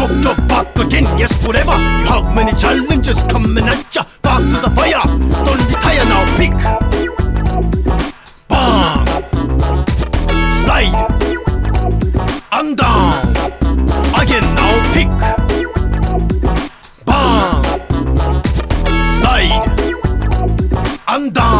Chop chop back again, yes forever. You have many challenges coming at ya. Fast to the fire, don't retire now, pick. Bang. Slide. And down. Again now, pick. Bang. Slide. And down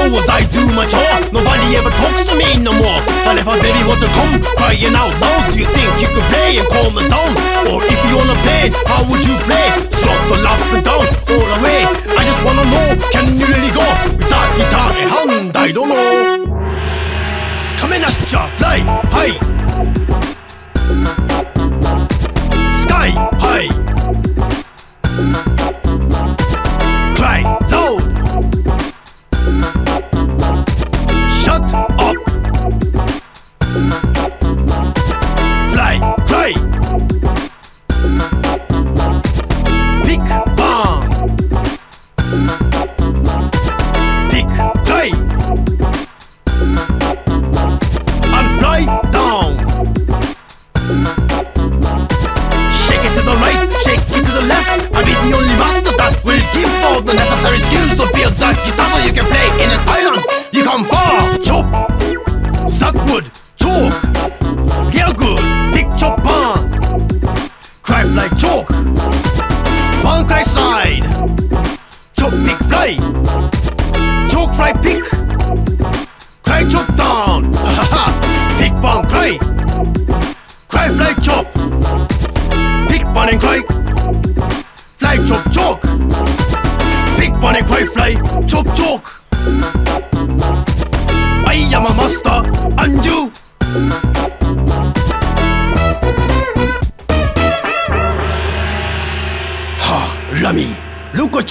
Listen to me now as I do my chore Nobody ever talks to me no more. But if I baby want to come crying out loud. Do you think you could play and calm it down? Or if you wanna play, how would you play? Throttle up and down, all the way. I just wanna know, can you really go? Without guitar in hand, I don't know. Coming at ya, fly high. Sky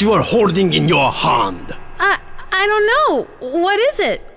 you are holding in your hand. I I don't know. What is it?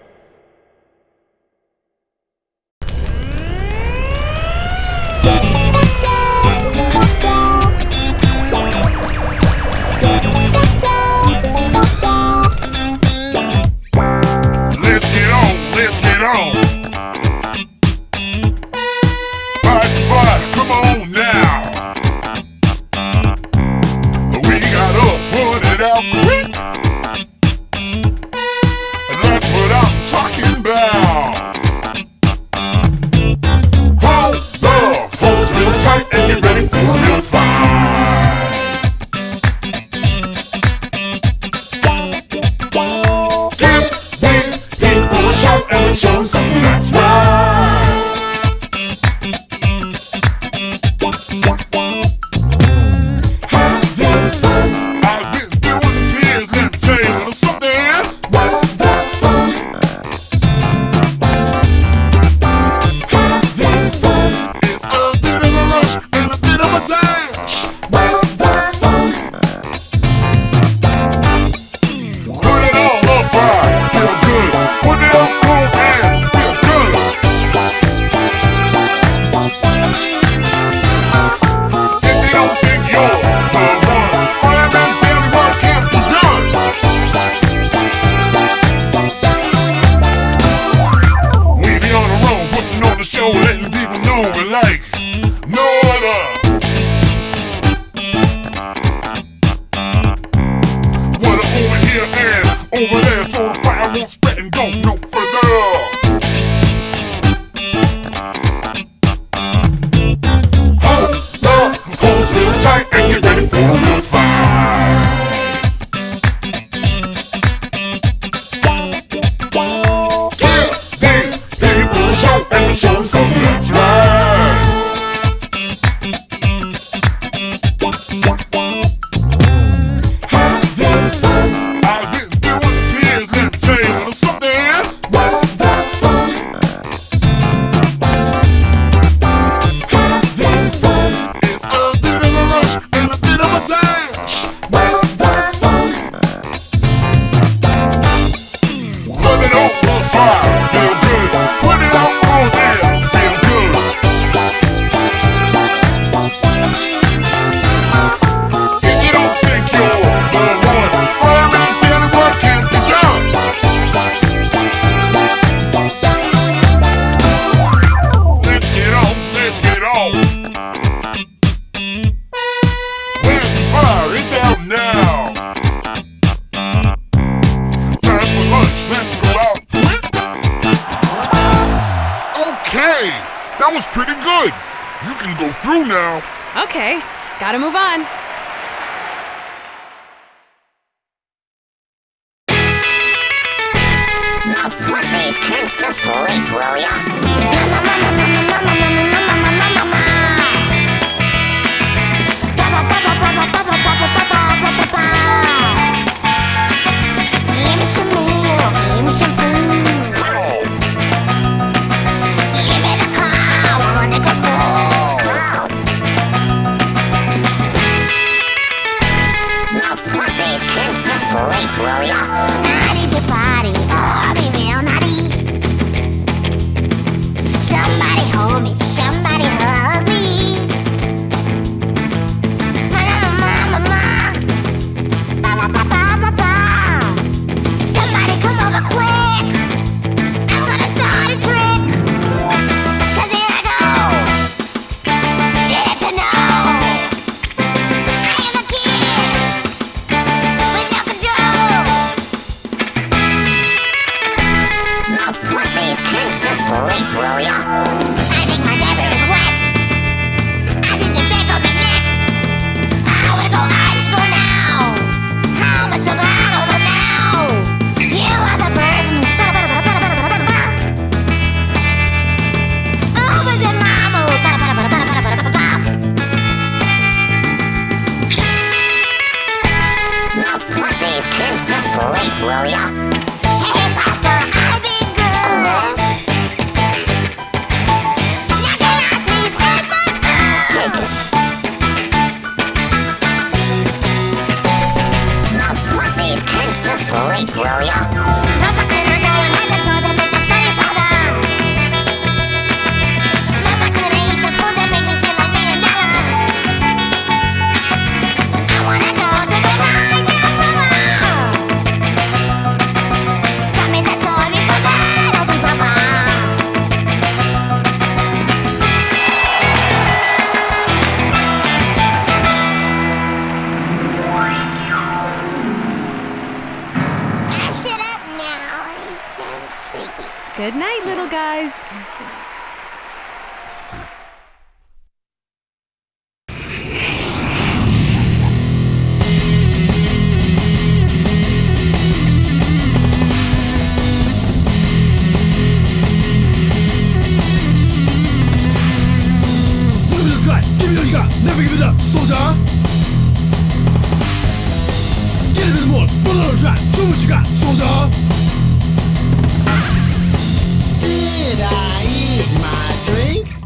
okay, gotta move on. Now put these kids to sleep, will ya? soldier. Get into the mood, put on a track, show what you got, soldier. Did I eat my drink?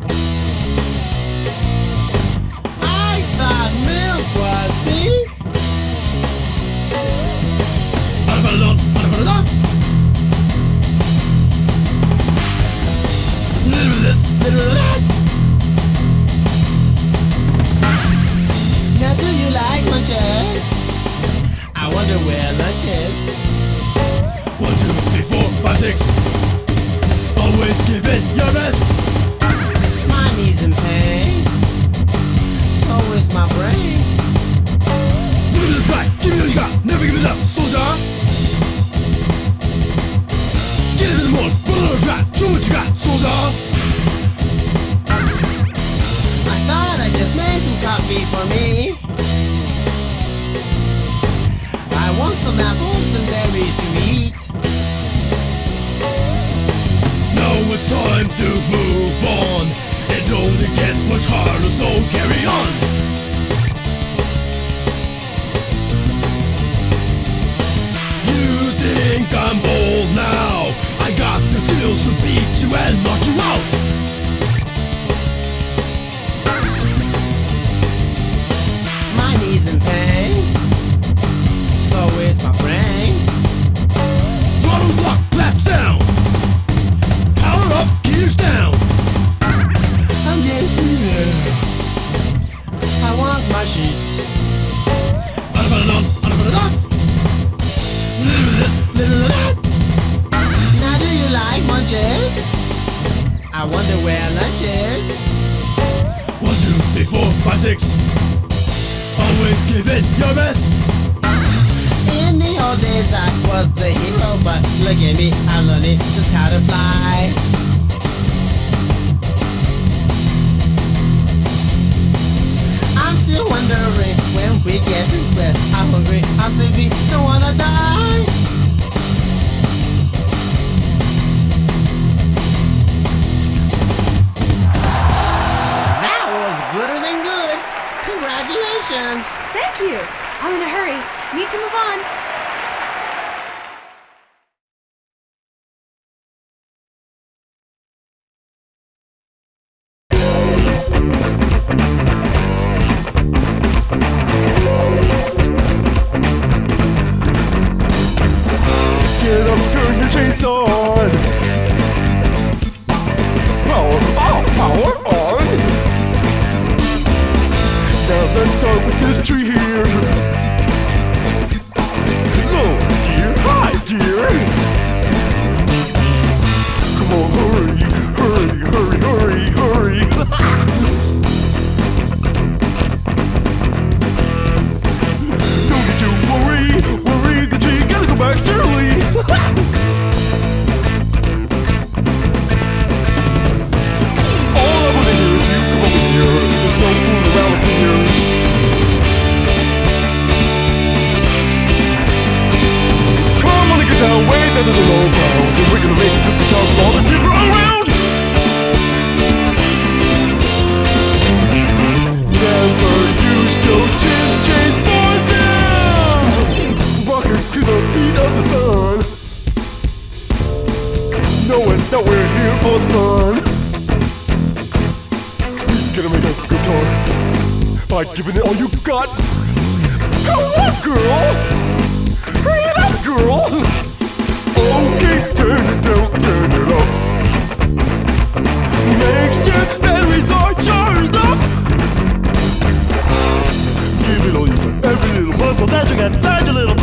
wonder where lunch is. One, two, three, four, five, six. Always give it your best. My knees in pain. So is my brain. Look at the sky. Give me all you got. Never give it up, soldier. Get it in the morning. Put it on a track. Show what you got, soldier. I thought I just made some coffee for me. some apples and berries to eat. Now it's time to move on. It only gets much harder, so carry on. You think I'm old now? I got the skills to beat you and knock you out. sheets. I'm in a hurry. Need to move on. Now let's start with this tree here. Hello, dear. Hi, dear. Come on, hurry, hurry, hurry, hurry, hurry. no need to worry, worry the tree. Gotta go back to down to the low ground Cause we're gonna make a good without all the timber around. Never use your chin's chain for them Walking to the feet of the sun. Knowing that we're here for fun. You're gonna make a good time By giving it all you got. that surge a little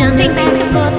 jumping back and forth.